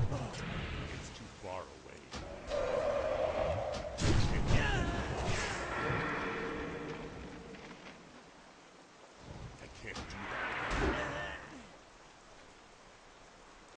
Oh.